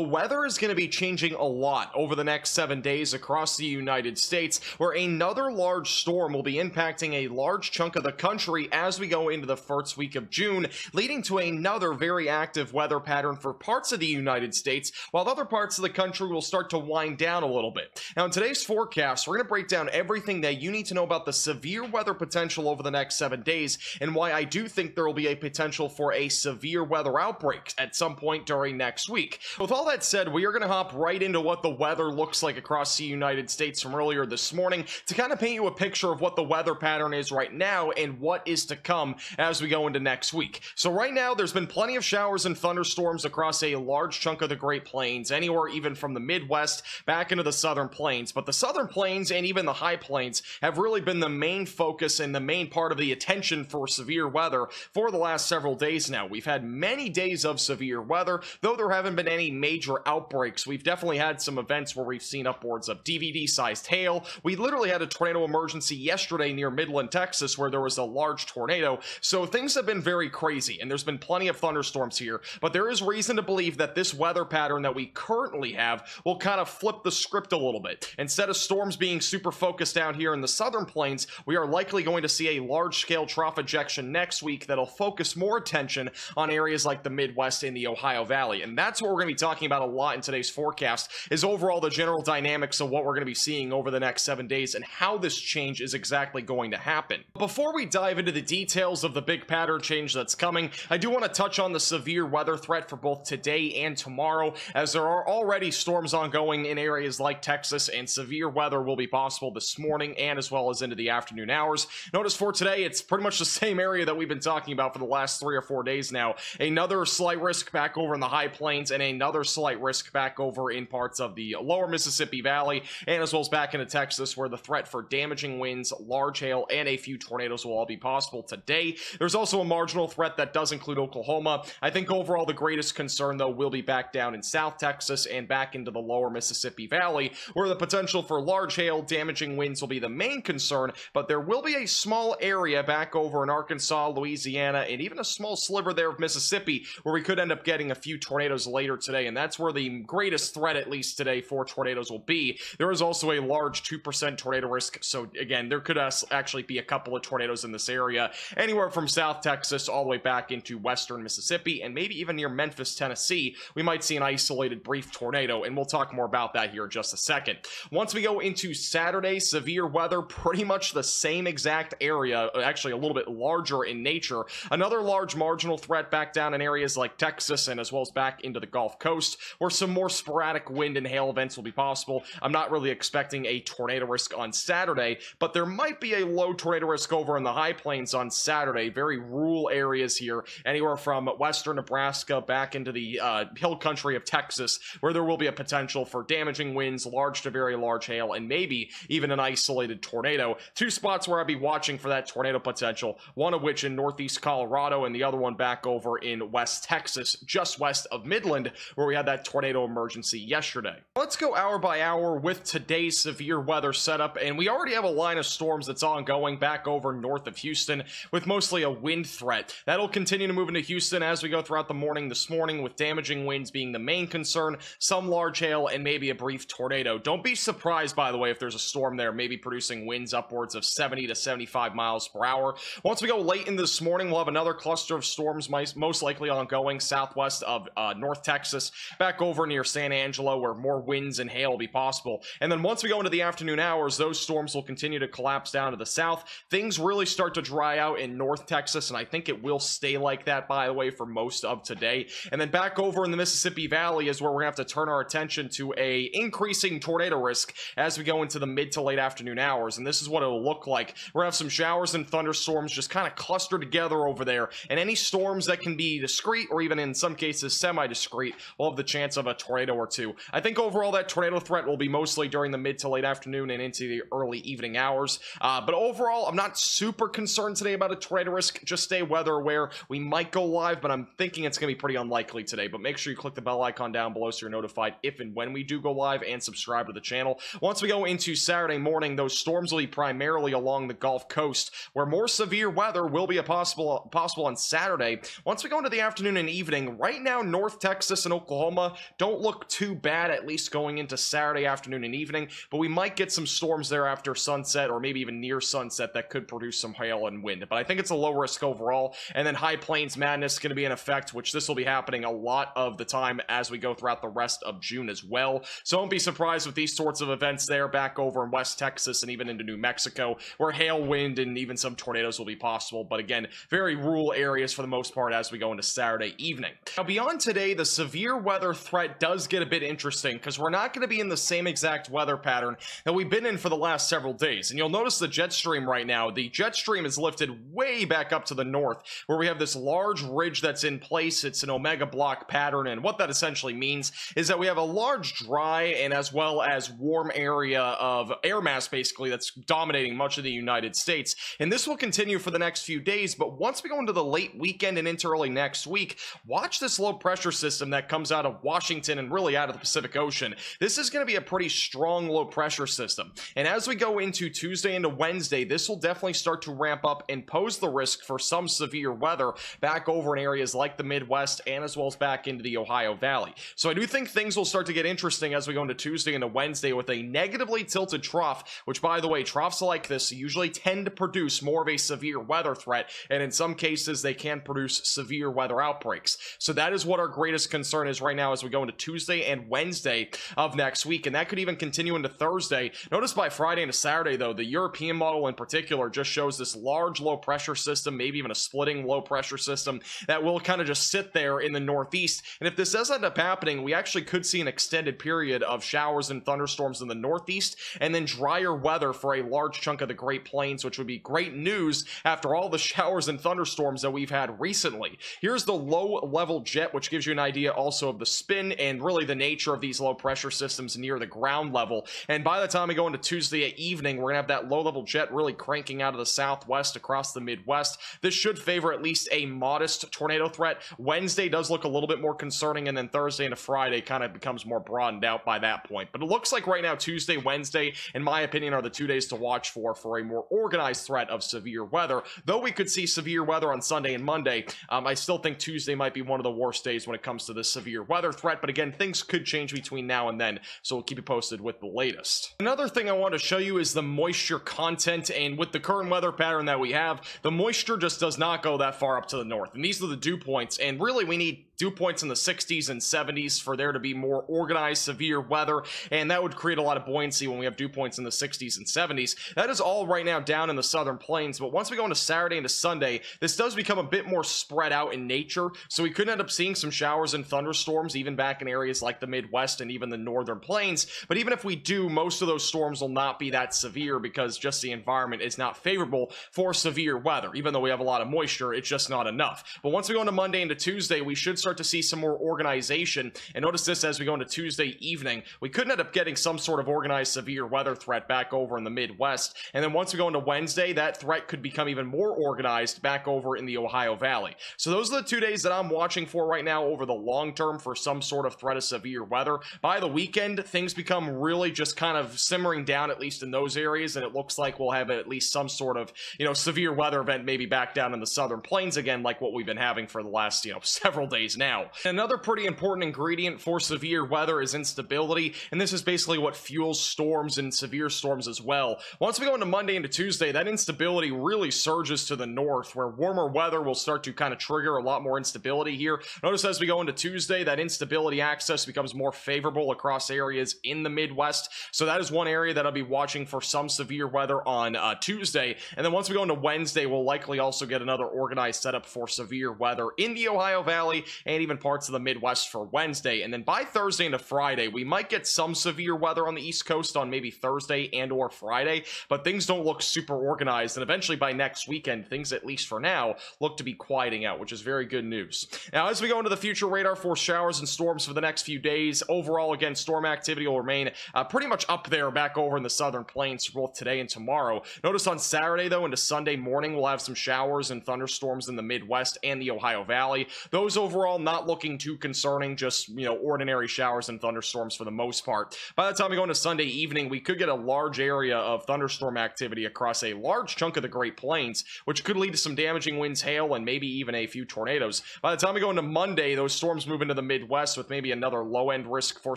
The weather is going to be changing a lot over the next seven days across the United States, where another large storm will be impacting a large chunk of the country as we go into the first week of June, leading to another very active weather pattern for parts of the United States, while other parts of the country will start to wind down a little bit. Now, in today's forecast, we're going to break down everything that you need to know about the severe weather potential over the next seven days and why I do think there will be a potential for a severe weather outbreak at some point during next week. With all all that said, we are going to hop right into what the weather looks like across the United States from earlier this morning to kind of paint you a picture of what the weather pattern is right now and what is to come as we go into next week. So right now, there's been plenty of showers and thunderstorms across a large chunk of the Great Plains, anywhere even from the Midwest back into the Southern Plains. But the Southern Plains and even the High Plains have really been the main focus and the main part of the attention for severe weather for the last several days now. We've had many days of severe weather, though there haven't been any major major outbreaks. We've definitely had some events where we've seen upwards of DVD sized hail. We literally had a tornado emergency yesterday near Midland, Texas, where there was a large tornado. So things have been very crazy, and there's been plenty of thunderstorms here. But there is reason to believe that this weather pattern that we currently have will kind of flip the script a little bit. Instead of storms being super focused down here in the southern plains, we are likely going to see a large scale trough ejection next week that'll focus more attention on areas like the Midwest and the Ohio Valley. And that's what we're going to be talking talking about a lot in today's forecast is overall the general dynamics of what we're going to be seeing over the next seven days and how this change is exactly going to happen. Before we dive into the details of the big pattern change that's coming, I do want to touch on the severe weather threat for both today and tomorrow, as there are already storms ongoing in areas like Texas, and severe weather will be possible this morning and as well as into the afternoon hours. Notice for today, it's pretty much the same area that we've been talking about for the last three or four days now. Another slight risk back over in the high plains and another slight risk back over in parts of the lower Mississippi Valley and as well as back into Texas where the threat for damaging winds, large hail, and a few tornadoes will all be possible today. There's also a marginal threat that does include Oklahoma. I think overall the greatest concern though will be back down in South Texas and back into the lower Mississippi Valley where the potential for large hail, damaging winds will be the main concern, but there will be a small area back over in Arkansas, Louisiana, and even a small sliver there of Mississippi where we could end up getting a few tornadoes later today, and that's where the greatest threat, at least today, for tornadoes will be. There is also a large 2% tornado risk, so again, there could actually be a couple of tornadoes in this area, anywhere from South Texas all the way back into western Mississippi, and maybe even near Memphis, Tennessee, we might see an isolated brief tornado, and we'll talk more about that here in just a second. Once we go into Saturday, severe weather, pretty much the same exact area, actually a little bit larger in nature. Another large marginal threat back down in areas like Texas and as well as back into the Gulf Coast, where some more sporadic wind and hail events will be possible. I'm not really expecting a tornado risk on Saturday, but there might be a low tornado risk over in the high plains on Saturday. Very rural areas here, anywhere from western Nebraska back into the uh, hill country of Texas, where there will be a potential for damaging winds, large to very large hail, and maybe even an isolated tornado. Two spots where I'd be watching for that tornado potential, one of which in northeast Colorado, and the other one back over in west Texas, just west of Midland, where we had that tornado tornado emergency yesterday. Let's go hour by hour with today's severe weather setup, and we already have a line of storms that's ongoing back over north of Houston with mostly a wind threat. That'll continue to move into Houston as we go throughout the morning this morning with damaging winds being the main concern, some large hail, and maybe a brief tornado. Don't be surprised, by the way, if there's a storm there, maybe producing winds upwards of 70 to 75 miles per hour. Once we go late in this morning, we'll have another cluster of storms most likely ongoing southwest of uh, North Texas, back over near San Angelo where more winds and hail will be possible. And then once we go into the afternoon hours, those storms will continue to collapse down to the south. Things really start to dry out in North Texas, and I think it will stay like that, by the way, for most of today. And then back over in the Mississippi Valley is where we're going to have to turn our attention to a increasing tornado risk as we go into the mid to late afternoon hours. And this is what it'll look like. We're going to have some showers and thunderstorms just kind of clustered together over there. And any storms that can be discrete or even in some cases semi-discrete will have the chance of of a tornado or two. I think overall that tornado threat will be mostly during the mid to late afternoon and into the early evening hours. Uh, but overall, I'm not super concerned today about a tornado risk. Just stay weather aware. We might go live, but I'm thinking it's going to be pretty unlikely today. But make sure you click the bell icon down below so you're notified if and when we do go live and subscribe to the channel. Once we go into Saturday morning, those storms will be primarily along the Gulf Coast, where more severe weather will be a possible possible on Saturday. Once we go into the afternoon and evening, right now, North Texas and Oklahoma Oklahoma don't look too bad, at least going into Saturday afternoon and evening, but we might get some storms there after sunset or maybe even near sunset that could produce some hail and wind. But I think it's a low risk overall. And then High Plains Madness is going to be in effect, which this will be happening a lot of the time as we go throughout the rest of June as well. So don't be surprised with these sorts of events there back over in West Texas and even into New Mexico, where hail, wind, and even some tornadoes will be possible. But again, very rural areas for the most part as we go into Saturday evening. Now, beyond today, the severe weather threat does get a bit interesting because we're not going to be in the same exact weather pattern that we've been in for the last several days. And you'll notice the jet stream right now. The jet stream is lifted way back up to the north, where we have this large ridge that's in place. It's an omega block pattern. And what that essentially means is that we have a large dry and as well as warm area of air mass, basically, that's dominating much of the United States. And this will continue for the next few days. But once we go into the late weekend and into early next week, watch this low pressure system that comes out of Washington and really out of the Pacific Ocean. This is going to be a pretty strong low pressure system. And as we go into Tuesday into Wednesday, this will definitely start to ramp up and pose the risk for some severe weather back over in areas like the Midwest and as well as back into the Ohio Valley. So I do think things will start to get interesting as we go into Tuesday and into Wednesday with a negatively tilted trough, which by the way, troughs like this usually tend to produce more of a severe weather threat, and in some cases they can produce severe weather outbreaks. So that is what our greatest concern is right now as we go into Tuesday and Wednesday of next week, and that could even continue into Thursday. Notice by Friday into Saturday, though, the European model in particular just shows this large low pressure system, maybe even a splitting low pressure system that will kind of just sit there in the northeast. And if this does end up happening, we actually could see an extended period of showers and thunderstorms in the northeast and then drier weather for a large chunk of the Great Plains, which would be great news after all the showers and thunderstorms that we've had recently. Here's the low level jet, which gives you an idea also of the spin and really the nature of these low pressure systems near the ground level. And by the time we go into Tuesday evening, we're going to have that low level jet really cranking out of the southwest across the Midwest. This should favor at least a modest tornado threat. Wednesday does look a little bit more concerning, and then Thursday into Friday kind of becomes more broadened out by that point. But it looks like right now, Tuesday, Wednesday, in my opinion, are the two days to watch for for a more organized threat of severe weather. Though we could see severe weather on Sunday and Monday, um, I still think Tuesday might be one of the worst days when it comes to the severe weather threat. But again, things could change between now and then, so we'll keep you posted with the latest. Another thing I want to show you is the moisture content, and with the current weather pattern that we have, the moisture just does not go that far up to the north. And these are the dew points, and really we need dew points in the 60s and 70s for there to be more organized severe weather. And that would create a lot of buoyancy when we have dew points in the 60s and 70s that is all right now down in the southern plains. But once we go into saturday into sunday this does become a bit more spread out in nature. So we could end up seeing some showers and thunderstorms even back in areas like the midwest and even the northern plains. But even if we do most of those storms will not be that severe because just the environment is not favorable for severe weather. Even though we have a lot of moisture it's just not enough. But once we go into monday into tuesday we should start to see some more organization. And notice this as we go into Tuesday evening, we could end up getting some sort of organized severe weather threat back over in the Midwest. And then once we go into Wednesday, that threat could become even more organized back over in the Ohio Valley. So those are the two days that I'm watching for right now over the long term for some sort of threat of severe weather. By the weekend, things become really just kind of simmering down, at least in those areas, and it looks like we'll have at least some sort of, you know, severe weather event maybe back down in the southern plains again, like what we've been having for the last, you know, several days now. Another pretty important ingredient for severe weather is instability, and this is basically what fuels storms and severe storms as well. Once we go into Monday into Tuesday, that instability really surges to the north, where warmer weather will start to kind of trigger a lot more instability here. Notice as we go into Tuesday, that instability axis becomes more favorable across areas in the Midwest, so that is one area that I'll be watching for some severe weather on uh, Tuesday. And then once we go into Wednesday, we'll likely also get another organized setup for severe weather in the Ohio Valley and even parts of the Midwest for Wednesday. And then by Thursday into Friday, we might get some severe weather on the East Coast on maybe Thursday and or Friday, but things don't look super organized. And eventually by next weekend, things at least for now look to be quieting out, which is very good news. Now, as we go into the future radar for showers and storms for the next few days, overall, again, storm activity will remain uh, pretty much up there back over in the southern plains for both today and tomorrow. Notice on Saturday, though, into Sunday morning, we'll have some showers and thunderstorms in the Midwest and the Ohio Valley. Those overall overall, not looking too concerning, just, you know, ordinary showers and thunderstorms for the most part. By the time we go into Sunday evening, we could get a large area of thunderstorm activity across a large chunk of the Great Plains, which could lead to some damaging winds, hail, and maybe even a few tornadoes. By the time we go into Monday, those storms move into the Midwest with maybe another low-end risk for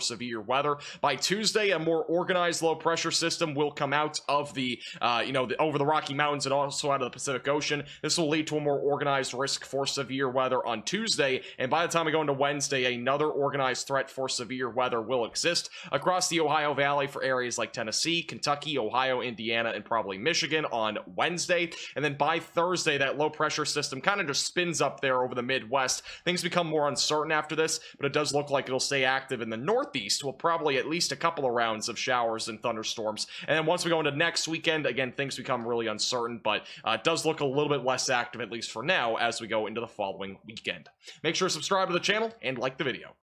severe weather. By Tuesday, a more organized low pressure system will come out of the, uh, you know, the, over the Rocky Mountains and also out of the Pacific Ocean. This will lead to a more organized risk for severe weather on Tuesday, and by the time we go into Wednesday, another organized threat for severe weather will exist across the Ohio Valley for areas like Tennessee, Kentucky, Ohio, Indiana, and probably Michigan on Wednesday. And then by Thursday, that low pressure system kind of just spins up there over the Midwest. Things become more uncertain after this, but it does look like it'll stay active in the Northeast. We'll probably at least a couple of rounds of showers and thunderstorms. And then once we go into next weekend, again, things become really uncertain, but uh, it does look a little bit less active, at least for now, as we go into the following weekend. Make sure to subscribe to the channel and like the video.